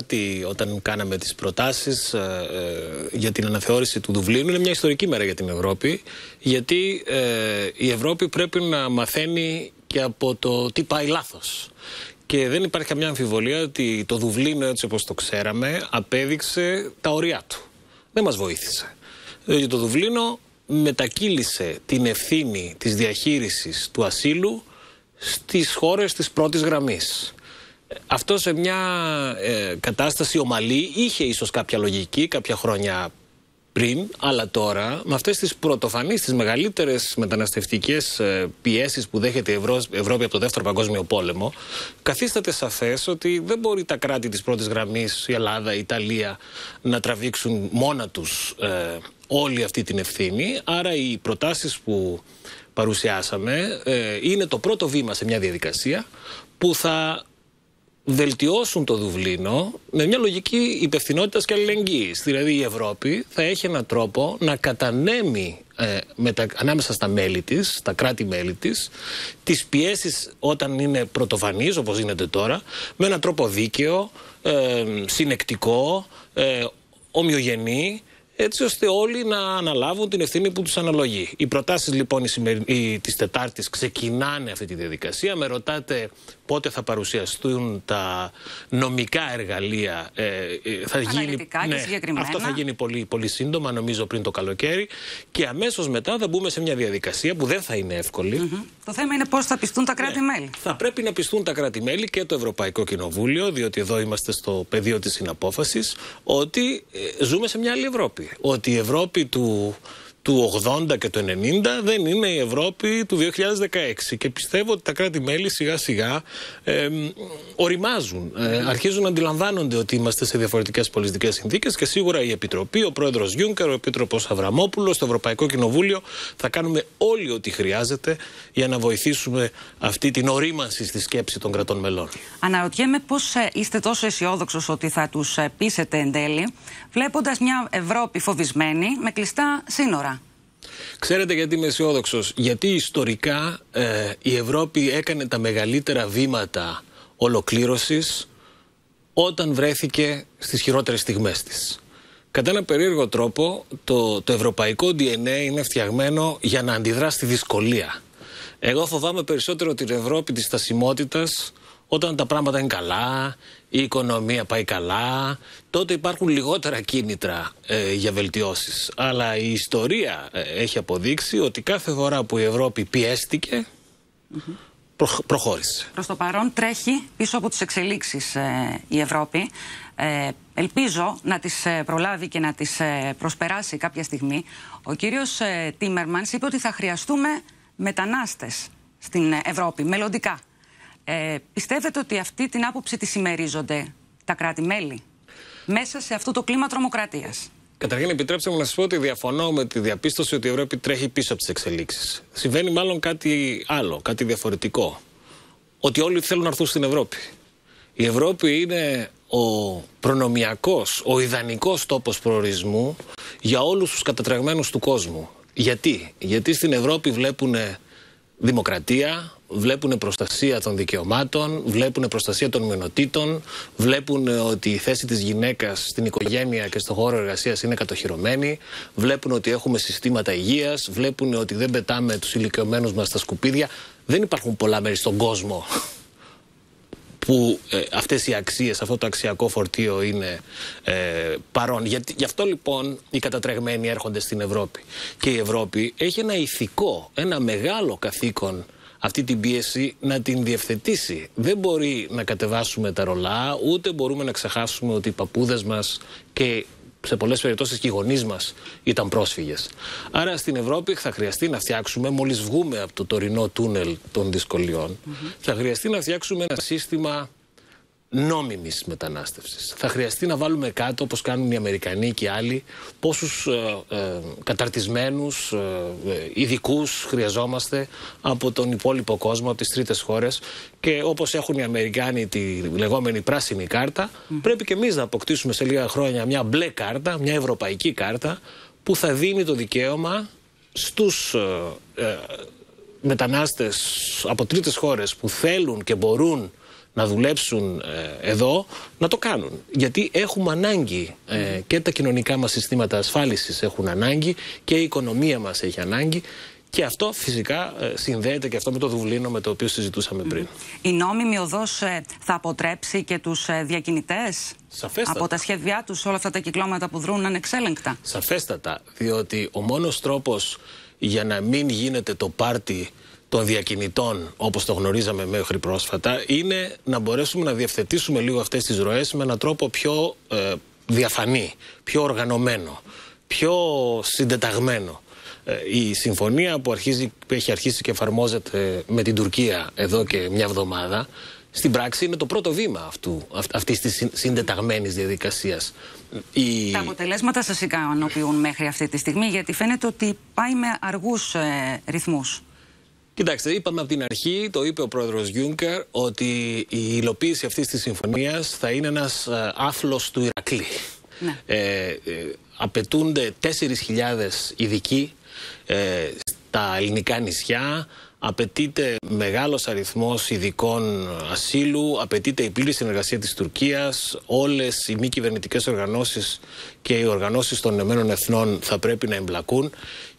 ότι όταν κάναμε τις προτάσεις ε, ε, για την αναθεώρηση του Δουβλίνου είναι μια ιστορική μέρα για την Ευρώπη γιατί ε, η Ευρώπη πρέπει να μαθαίνει και από το τι πάει λάθος. Και δεν υπάρχει καμιά αμφιβολία ότι το Δουβλίνο έτσι όπως το ξέραμε απέδειξε τα ωριά του. Δεν μας βοήθησε. Διότι το Δουβλίνο μετακύλησε την ευθύνη της διαχείρισης του ασύλου στις χώρες της πρώτης γραμμής. Αυτό σε μια ε, κατάσταση ομαλή είχε ίσως κάποια λογική κάποια χρόνια πριν, αλλά τώρα με αυτές τις πρωτοφανείς, τις μεγαλύτερες μεταναστευτικές ε, πιέσεις που δέχεται η Ευρώπη από το Δεύτερο Παγκόσμιο Πόλεμο, καθίσταται σαφές ότι δεν μπορεί τα κράτη της πρώτης γραμμής, η Ελλάδα, η Ιταλία, να τραβήξουν μόνα τους ε, όλη αυτή την ευθύνη. Άρα οι προτάσεις που παρουσιάσαμε ε, είναι το πρώτο βήμα σε μια διαδικασία που θα βελτιώσουν το Δουβλίνο με μια λογική υπευθυνότητας και αλληλεγγύης. Δηλαδή η Ευρώπη θα έχει έναν τρόπο να κατανέμει ε, ανάμεσα στα μέλη της, τα κράτη-μέλη της, τις πιέσεις όταν είναι πρωτοφανείς όπως γίνεται τώρα, με έναν τρόπο δίκαιο, ε, συνεκτικό, ε, ομοιογενή έτσι ώστε όλοι να αναλάβουν την ευθύνη που τους αναλογεί. Οι προτάσεις λοιπόν η, της Τετάρτης ξεκινάνε αυτή τη διαδικασία. Με ρωτάτε πότε θα παρουσιαστούν τα νομικά εργαλεία. Ε, ε θα γίνει, ναι, συγκεκριμένα. Αυτό θα γίνει πολύ, πολύ σύντομα, νομίζω πριν το καλοκαίρι. Και αμέσως μετά θα μπούμε σε μια διαδικασία που δεν θα είναι εύκολη. Το θέμα είναι πώς θα πιστούν τα ναι. κράτη-μέλη. Θα πρέπει να πιστούν τα κράτη-μέλη και το Ευρωπαϊκό Κοινοβούλιο, διότι εδώ είμαστε στο πεδίο της συναπόφασης, ότι ε, ζούμε σε μια άλλη Ευρώπη ότι η Ευρώπη του του 80 και του 90 δεν είναι η Ευρώπη του 2016 και πιστεύω ότι τα κράτη-μέλη σιγά σιγά ε, οριμάζουν, ε, αρχίζουν να αντιλαμβάνονται ότι είμαστε σε διαφορετικές πολιτικές συνθήκες και σίγουρα η Επιτροπή, ο Πρόεδρος Γιούνκερ, ο Επίτροπος Αβραμόπουλος, το Ευρωπαϊκό Κοινοβούλιο θα κάνουμε όλοι ό,τι χρειάζεται για να βοηθήσουμε αυτή την ορίμανση στη σκέψη των κρατών μελών. Αναρωτιέμαι πώς ε, είστε τόσο αισιόδοξος ότι θα τους ε, πείσετε εν τέλει βλέποντας μια Ευρώπη φοβισμένη με κλειστά σύνορα. Ξέρετε γιατί είμαι αισιόδοξος; Γιατί ιστορικά ε, η Ευρώπη έκανε τα μεγαλύτερα βήματα ολοκλήρωσης όταν βρέθηκε στις χειρότερες στιγμές της. Κατά ένα περίεργο τρόπο το, το ευρωπαϊκό DNA είναι φτιαγμένο για να αντιδρά στη δυσκολία. Εγώ φοβάμαι περισσότερο την Ευρώπη της στασιμότητας όταν τα πράγματα είναι καλά, η οικονομία πάει καλά, τότε υπάρχουν λιγότερα κίνητρα ε, για βελτιώσεις. Αλλά η ιστορία ε, έχει αποδείξει ότι κάθε φορά που η Ευρώπη πιέστηκε, προχώρησε. Προς το παρόν τρέχει πίσω από τις εξελίξεις ε, η Ευρώπη. ελπίζω να τις προλάβει και να τις προσπεράσει κάποια στιγμή. Ο κύριος Τίμερμανς είπε ότι θα χρειαστούμε μετανάστες στην Ευρώπη, μελλοντικά. Ε, πιστεύετε ότι αυτή την άποψη τη συμμερίζονται τα κράτη-μέλη μέσα σε αυτό το κλίμα τρομοκρατίας; Καταρχήν, επιτρέψτε μου να σας πω ότι διαφωνώ με τη διαπίστωση ότι η Ευρώπη τρέχει πίσω από τις εξελίξεις. Συμβαίνει μάλλον κάτι άλλο, κάτι διαφορετικό. Ότι όλοι θέλουν να έρθουν στην Ευρώπη. Η Ευρώπη είναι ο προνομιακός, ο ιδανικός τόπος προορισμού για όλους τους κατατρεγμένους του κόσμου. Γιατί, Γιατί στην Ευρώπη βλέπουν δημοκρατία, βλέπουν προστασία των δικαιωμάτων, βλέπουν προστασία των μειονοτήτων, βλέπουν ότι η θέση της γυναίκας στην οικογένεια και στον χώρο εργασίας είναι κατοχυρωμένη, βλέπουν ότι έχουμε συστήματα υγείας, βλέπουν ότι δεν πετάμε τους ηλικιωμένους μας στα σκουπίδια. Δεν υπάρχουν πολλά μέρη στον κόσμο που ε, αυτές οι αξίες, αυτό το αξιακό φορτίο είναι ε, παρόν. Γιατί, γι' αυτό λοιπόν οι κατατρεγμένοι έρχονται στην Ευρώπη. Και η Ευρώπη έχει ένα ηθικό, ένα μεγάλο καθήκον αυτή την πίεση να την διευθετήσει. Δεν μπορεί να κατεβάσουμε τα ρολά, ούτε μπορούμε να ξεχάσουμε ότι οι παππούδες μας και σε πολλές περιπτώσεις και οι γονείς μας ήταν πρόσφυγες. Άρα στην Ευρώπη θα χρειαστεί να φτιάξουμε, μόλις βγούμε από το τωρινό τούνελ των δυσκολιών, θα χρειαστεί να φτιάξουμε ένα σύστημα νόμιμης μετανάστευσης. Θα χρειαστεί να βάλουμε κάτω, όπως κάνουν οι Αμερικανοί και οι άλλοι, πόσους ε, ε, καταρτισμένους, ε, ειδικούς χρειαζόμαστε από τον υπόλοιπο κόσμο, από τις τρίτες χώρες και όπως έχουν οι Αμερικάνοι τη λεγόμενη πράσινη κάρτα, πρέπει και εμείς να αποκτήσουμε σε λίγα χρόνια μια μπλε κάρτα, μια ευρωπαϊκή κάρτα, που θα δίνει το δικαίωμα στους μετανάστες από τρίτες χώρες που θέλουν και μπορούν να δουλέψουν ε, εδώ, να το κάνουν. Γιατί έχουμε ανάγκη ε, και τα κοινωνικά μας συστήματα ασφάλισης έχουν ανάγκη και η οικονομία μας έχει ανάγκη και αυτό φυσικά ε, συνδέεται και αυτό με το Δουβλίνο με το οποίο συζητούσαμε πριν. Η νόμιμη οδός θα αποτρέψει και τους διακινητές από τα σχέδιά τους όλα αυτά τα κυκλώματα που δρούν ανεξέλεγκτα; Σαφέστατα. Διότι ο μόνος τρόπος για να μην γίνεται το πάρτι των διακινητών όπως το γνωρίζαμε μέχρι πρόσφατα είναι να μπορέσουμε να διευθετήσουμε λίγο αυτές τις ροές με έναν τρόπο πιο ε, διαφανή, πιο οργανωμένο, πιο συντεταγμένο. Ε, η συμφωνία που, αρχίζει, που έχει αρχίσει και εφαρμόζεται με την Τουρκία εδώ και μια εβδομάδα στην πράξη είναι το πρώτο βήμα αυτού, αυτής της συντεταγμένης διαδικασίας. Η... Τα αποτελέσματα σας ικανοποιούν μέχρι αυτή τη στιγμή γιατί φαίνεται ότι πάει με αργούς ε, ρυθμούς. Κοιτάξτε, είπαμε από την αρχή, το είπε ο πρόεδρος Γιούγκερ, ότι η υλοποίηση αυτής της συμφωνίας θα είναι ένας ε, άθλος του Ηρακλή. Ναι. Ε, ε, απαιτούνται 4.000 ειδικοί ε, στα ελληνικά νησιά, απαιτείται μεγάλος αριθμός ειδικών ασύλου, απαιτείται η πλήρη συνεργασία της Τουρκίας, όλες οι μη κυβερνητικές οργανώσεις και οι οργανώσεις των Ηνωμένων Εθνών θα πρέπει να εμπλακούν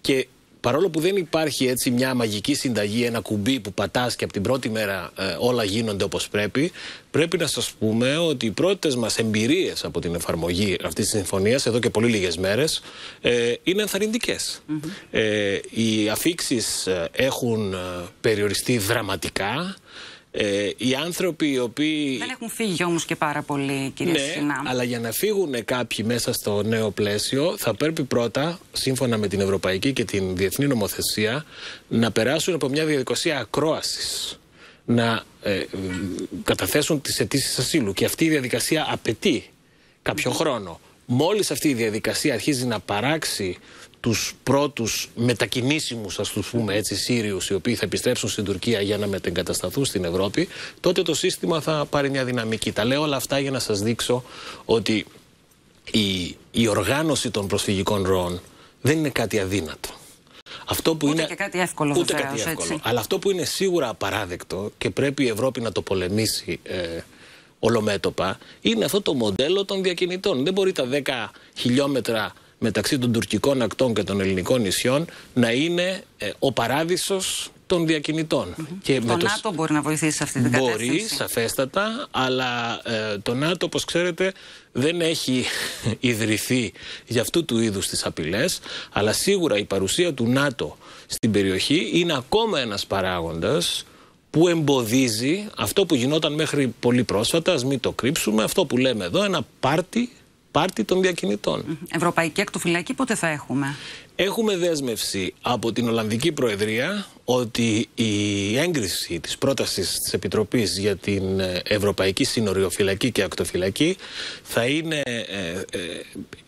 και παρόλο που δεν υπάρχει έτσι μια μαγική συνταγή, ένα κουμπί που πατάς και από την πρώτη μέρα ε, όλα γίνονται όπως πρέπει, πρέπει να σας πούμε ότι οι πρώτες μας εμπειρίες από την εφαρμογή αυτής της συμφωνίας, εδώ και πολύ λίγες μέρες, ε, είναι ενθαρρυντικές. ε, οι αφήξεις ε, έχουν περιοριστεί δραματικά. Ε, οι άνθρωποι οι οποίοι. Δεν έχουν φύγει όμως και πάρα πολύ, κύριε ναι, Αλλά για να φύγουν κάποιοι μέσα στο νέο πλαίσιο, θα πρέπει πρώτα, σύμφωνα με την ευρωπαϊκή και την διεθνή νομοθεσία, να περάσουν από μια διαδικασία ακρόασης. Να ε, καταθέσουν τις αιτήσεις ασύλου. Και αυτή η διαδικασία απαιτεί κάποιο χρόνο. Μόλις αυτή η διαδικασία αρχίζει να παράξει τους πρώτους μετακινήσιμους, ας τους πούμε έτσι, Σύριους, οι οποίοι θα επιστρέψουν στην Τουρκία για να μετεγκατασταθούν στην Ευρώπη, τότε το σύστημα θα πάρει μια δυναμική. Τα λέω όλα αυτά για να σας δείξω ότι η, η οργάνωση των προσφυγικών ροών δεν είναι κάτι αδύνατο. Αυτό που ούτε είναι... και κάτι εύκολο ούτε κάτι εύκολο. Έτσι. Αλλά αυτό που είναι σίγουρα απαράδεκτο και πρέπει η Ευρώπη να το πολεμήσει ε, ολομέτωπα είναι αυτό το μοντέλο των διακινητών. Δεν μπορεί τα 10 χιλιόμετρα μεταξύ των τουρκικών ακτών και των ελληνικών νησιών να είναι ε, ο παράδεισος των διακινητών. και το, το ΝΑΤΟ μπορεί να βοηθήσει σε αυτή την κατεύθυνση. Μπορεί, σαφέστατα, αλλά ε, το ΝΑΤΟ, όπως ξέρετε, δεν έχει ιδρυθεί για αυτού του είδους τις απειλές, αλλά σίγουρα η παρουσία του ΝΑΤΟ στην περιοχή είναι ακόμα ένας παράγοντας που εμποδίζει αυτό που γινόταν μέχρι πολύ πρόσφατα, ας μην το κρύψουμε, αυτό που λέμε εδώ, ένα πάρτι πάρτι των διακινητών. Ευρωπαϊκή ακτοφυλακή πότε θα έχουμε; Έχουμε δέσμευση από την Ολλανδική Προεδρία ότι η έγκριση της πρότασης της Επιτροπής για την ε, Ευρωπαϊκή Συνοριοφυλακή και Ακτοφυλακή θα είναι ε, ε,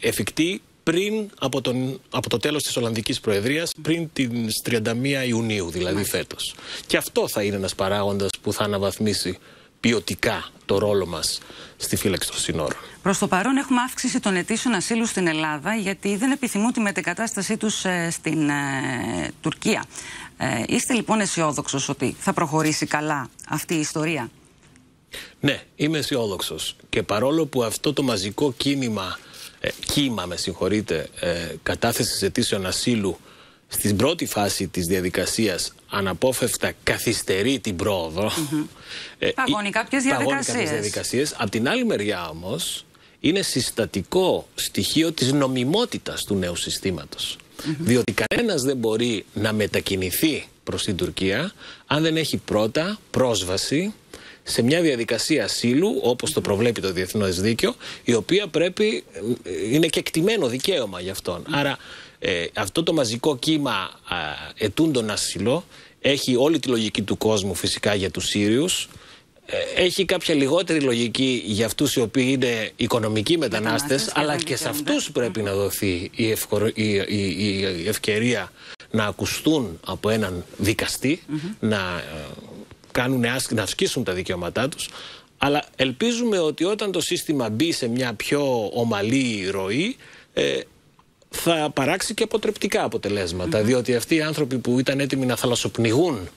εφικτή πριν από, τον, από το τέλος της Ολλανδικής Προεδρίας, πριν την 31 Ιουνίου, δηλαδή φέτος. Και αυτό θα είναι ένας παράγοντας που θα αναβαθμίσει ποιοτικά το ρόλο μας στη φύλαξη των συνόρων. Προς το παρόν έχουμε αύξηση των αιτήσεων ασύλου στην Ελλάδα γιατί δεν επιθυμούν τη μετεκατάστασή τους ε, στην ε, Τουρκία. Ε, είστε λοιπόν αισιόδοξος ότι θα προχωρήσει καλά αυτή η ιστορία; Ναι, είμαι αισιόδοξος. Και παρόλο που αυτό το μαζικό κίνημα, κύμα με συγχωρείτε, κατάθεσης αιτήσεων ασύλου στην πρώτη φάση της διαδικασίας αναπόφευκτα καθυστερεί την πρόοδο. Mm-hmm. Ε, παγώνει κάποιες διαδικασίες. διαδικασίες. Απ' την άλλη μεριά όμως είναι συστατικό στοιχείο της νομιμότητας του νέου συστήματος. Διότι κανένας δεν μπορεί να μετακινηθεί προς την Τουρκία αν δεν έχει πρώτα πρόσβαση σε μια διαδικασία ασύλου, όπως το προβλέπει το Διεθνές Δίκαιο, η οποία πρέπει, ε, είναι και εκτιμένο δικαίωμα για αυτόν. Άρα ε, αυτό το μαζικό κύμα ετούντων ασύλο έχει όλη τη λογική του κόσμου φυσικά για τους Σύριους, ε, έχει κάποια λιγότερη λογική για αυτούς οι οποίοι είναι οικονομικοί μετανάστες, αλλά και σε αυτούς πρέπει να δοθεί η, η, ευκαιρία να ακουστούν από έναν δικαστή, να, ε, κάνουν, να ασκήσουν τα δικαιώματά τους. Αλλά ελπίζουμε ότι όταν το σύστημα μπει σε μια πιο ομαλή ροή, ε, θα παράξει και αποτρεπτικά αποτελέσματα. Διότι αυτοί οι άνθρωποι που ήταν έτοιμοι να θαλασσοπνιγούν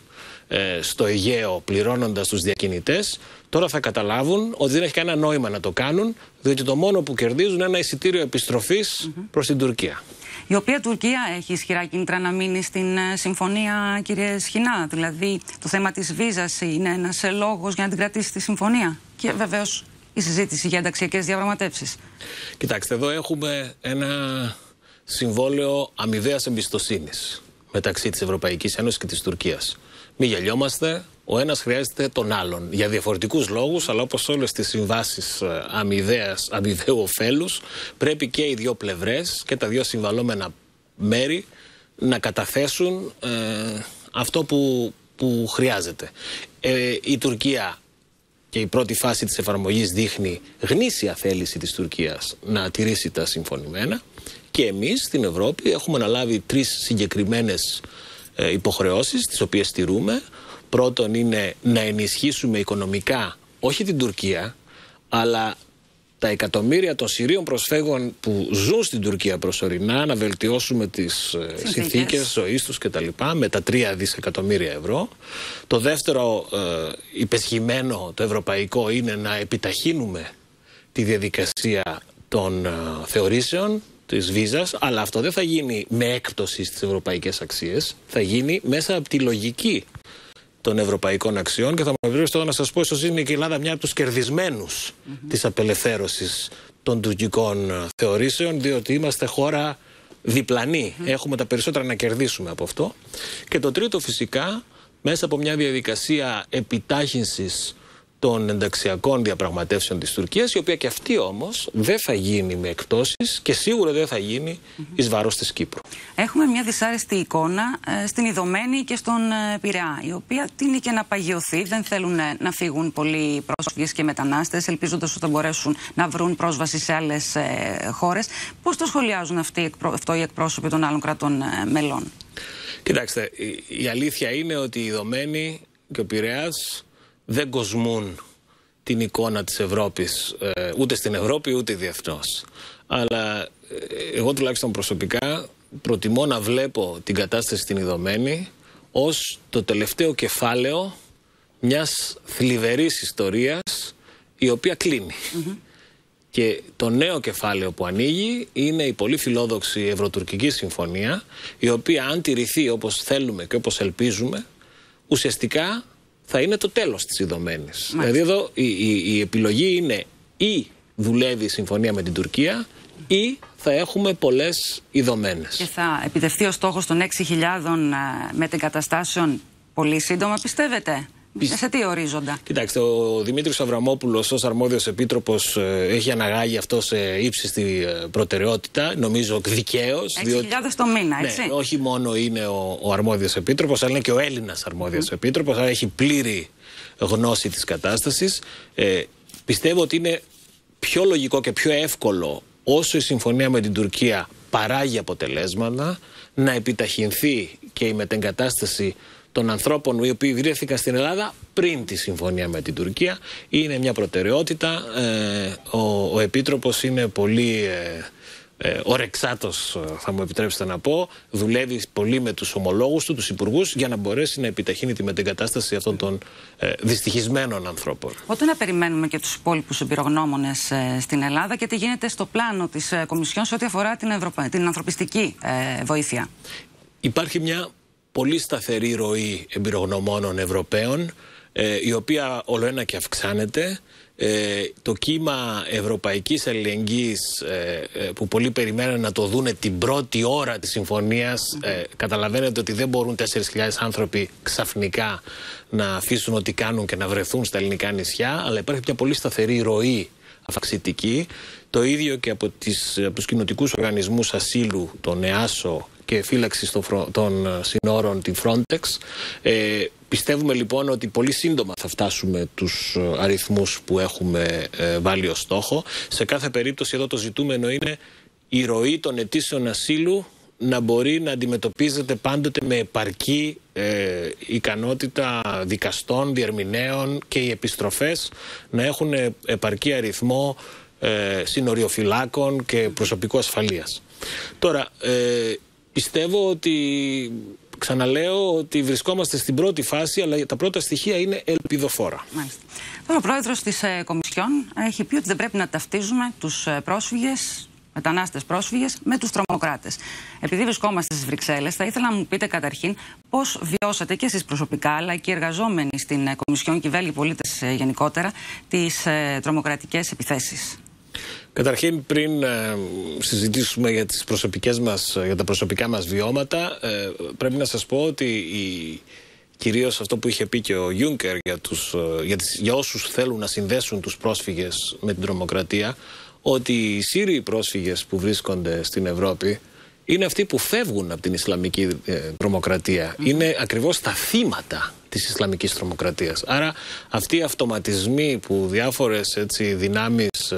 ε, στο Αιγαίο πληρώνοντας τους διακινητές, τώρα θα καταλάβουν ότι δεν έχει κανένα νόημα να το κάνουν, διότι το μόνο που κερδίζουν είναι ένα εισιτήριο επιστροφής mm προς την Τουρκία. Η οποία Τουρκία έχει ισχυρά κίνητρα να μείνει στην ε, συμφωνία, κύριε Σχοινά. Δηλαδή, το θέμα της βίζας είναι ένας λόγος για να την κρατήσει τη συμφωνία. Και βεβαίως η συζήτηση για ενταξιακές διαπραγματεύσεις. Κοιτάξτε, εδώ έχουμε ένα συμβόλαιο αμοιβαίας εμπιστοσύνης μεταξύ της Ευρωπαϊκής Ένωσης και της Τουρκίας. Μην γελιόμαστε, ο ένας χρειάζεται τον άλλον. Για διαφορετικούς λόγους, αλλά όπως όλες τις συμβάσεις ε, αμοιβαίου ωφέλους, πρέπει και οι δύο πλευρές και τα δύο συμβαλόμενα μέρη να καταθέσουν ε, αυτό που, που χρειάζεται. Ε, η Τουρκία και η πρώτη φάση της εφαρμογής δείχνει γνήσια θέληση της Τουρκίας να τηρήσει τα συμφωνημένα και εμείς στην Ευρώπη έχουμε αναλάβει τρεις συγκεκριμένες ε, υποχρεώσεις τις οποίες στηρούμε. Πρώτον είναι να ενισχύσουμε οικονομικά όχι την Τουρκία αλλά τα εκατομμύρια των Συρίων προσφέγων που ζουν στην Τουρκία προσωρινά να βελτιώσουμε τις ε, συνθήκες ζωής τους και τα λοιπά με τα 3 δισεκατομμύρια ευρώ. Το δεύτερο ε, υπεσχημένο το ευρωπαϊκό είναι να επιταχύνουμε τη διαδικασία των ε, θεωρήσεων της βίζας, αλλά αυτό δεν θα γίνει με έκπτωση στις ευρωπαϊκές αξίες, θα γίνει μέσα από τη λογική των ευρωπαϊκών αξιών και θα μου επιτρέψετε τώρα να σας πω ίσως είναι και η Ελλάδα μια από τους κερδισμένους mm -hmm. της απελευθέρωσης των τουρκικών ε, θεωρήσεων διότι είμαστε χώρα διπλανή. Έχουμε τα περισσότερα να κερδίσουμε από αυτό. Και το τρίτο φυσικά μέσα από μια διαδικασία επιτάχυνσης των ενταξιακών διαπραγματεύσεων της Τουρκίας η οποία και αυτή όμως δεν θα γίνει με εκτόσεις και σίγουρα δεν θα γίνει εις βάρος της Κύπρου. Έχουμε μια δυσάρεστη εικόνα ε, στην Ιδωμένη και στον ε, Πειραιά η οποία τίνει και να παγιωθεί, δεν θέλουν ε, να φύγουν πολλοί πρόσφυγες και μετανάστες ελπίζοντας ότι θα μπορέσουν να βρουν πρόσβαση σε άλλες ε, χώρες. Πώς το σχολιάζουν αυτοί, αυτό οι εκπρόσωποι των άλλων κρατών ε, μελών; Κοιτάξτε, η, η αλήθεια είναι ότι η Ιδωμένη και ο Πειραιάς δεν κοσμούν την εικόνα της Ευρώπης ε, ούτε στην Ευρώπη ούτε διεθνώς. Αλλά ε, εγώ τουλάχιστον προσωπικά προτιμώ να βλέπω την κατάσταση στην Ιδωμένη ως το τελευταίο κεφάλαιο μιας θλιβερής ιστορίας η οποία Και το νέο κεφάλαιο που ανοίγει είναι η πολύ φιλόδοξη Ευρωτουρκική Συμφωνία η οποία αν τηρηθεί όπως θέλουμε και όπως ελπίζουμε ουσιαστικά θα είναι το τέλος της ειδωμένης. Δηλαδή εδώ η, η, η επιλογή είναι ή δουλεύει η συμφωνία με την Τουρκία ή θα έχουμε πολλές ειδωμένες. Και θα επιτευχθεί ο στόχος των 6.000 μετεγκαταστάσεων πολύ σύντομα πιστεύετε; Σε τι ορίζοντα; Κοιτάξτε, ο Δημήτρης Αβραμόπουλος ως αρμόδιος επίτροπος ε, έχει αναγάγει αυτό σε ύψιστη ε, προτεραιότητα, νομίζω δικαίως. 6.000 διότι... το μήνα, ναι, έτσι. Ναι, όχι μόνο είναι ο, ο αρμόδιος επίτροπος, αλλά είναι και ο Έλληνας αρμόδιος mm. επίτροπος, άρα έχει πλήρη γνώση της κατάστασης. Ε, πιστεύω ότι είναι πιο λογικό και πιο εύκολο όσο η συμφωνία με την Τουρκία παράγει αποτελέσματα να επιταχυνθεί και η μετεγκατάσταση των ανθρώπων οι οποίοι βρέθηκαν στην Ελλάδα πριν τη συμφωνία με την Τουρκία είναι μια προτεραιότητα. Ε, ο, ο Επίτροπος είναι πολύ ε, ε, ορεξάτος θα μου επιτρέψετε να πω. Δουλεύει πολύ με τους ομολόγους του, τους υπουργούς για να μπορέσει να επιταχύνει τη μετεγκατάσταση αυτών των ε, δυστυχισμένων ανθρώπων. Όταν να περιμένουμε και τους υπόλοιπους εμπειρογνώμονες ε, στην Ελλάδα και τι γίνεται στο πλάνο της ε, Κομισιόν σε ό,τι αφορά την, την ανθρωπιστική ε, βοήθεια; Υπάρχει μια πολύ σταθερή ροή εμπειρογνωμόνων Ευρωπαίων ε, η οποία όλο ένα και αυξάνεται. Ε, το κύμα ευρωπαϊκής αλληλεγγύης ε, ε, που πολλοί περιμένουν να το δούνε την πρώτη ώρα της συμφωνίας καταλαβαίνετε ότι δεν μπορούν 4.000 άνθρωποι ξαφνικά να αφήσουν ό,τι κάνουν και να βρεθούν στα ελληνικά νησιά αλλά υπάρχει μια πολύ σταθερή ροή αυξητική το ίδιο και από, τις, από τους κοινοτικούς οργανισμούς ασύλου, τον ΕΑΣΟ και φύλαξη των συνόρων, την Frontex. Ε, πιστεύουμε λοιπόν ότι πολύ σύντομα θα φτάσουμε τους ε, αριθμούς που έχουμε ε, βάλει ως στόχο. Σε κάθε περίπτωση εδώ το ζητούμενο είναι η ροή των αιτήσεων ασύλου να μπορεί να αντιμετωπίζεται πάντοτε με επαρκή ε, ικανότητα δικαστών, διερμηνέων και οι επιστροφές να έχουν επαρκή αριθμό ε, συνοριοφυλάκων και προσωπικού ασφαλείας. Τώρα, ε, Πιστεύω ότι ξαναλέω ότι βρισκόμαστε στην πρώτη φάση, αλλά τα πρώτα στοιχεία είναι ελπιδοφόρα. Μάλιστα. Τώρα, ο πρόεδρος της ε, Κομισιόν έχει πει ότι δεν πρέπει να ταυτίζουμε τους ε, πρόσφυγες μετανάστες πρόσφυγες με τους τρομοκράτες. Επειδή βρισκόμαστε στις Βρυξέλλες, θα ήθελα να μου πείτε καταρχήν πώς βιώσατε και εσείς προσωπικά, αλλά και οι εργαζόμενοι στην ε, Κομισιόν και οι Βέλγοι πολίτες ε, γενικότερα, τις ε, τρομοκρατικές επιθέσεις. Καταρχήν, πριν ε, συζητήσουμε για, τις προσωπικές μας, για τα προσωπικά μας βιώματα, ε, πρέπει να σας πω ότι η, κυρίως αυτό που είχε πει και ο Γιούνκερ για, τους, για, τις, για όσους θέλουν να συνδέσουν τους πρόσφυγες με την τρομοκρατία, ότι οι Σύριοι πρόσφυγες που βρίσκονται στην Ευρώπη είναι αυτοί που φεύγουν από την Ισλαμική ε, τρομοκρατία. Είναι ακριβώς τα θύματα της Ισλαμικής τρομοκρατίας. Άρα αυτοί οι αυτοματισμοί που διάφορες έτσι, δυνάμεις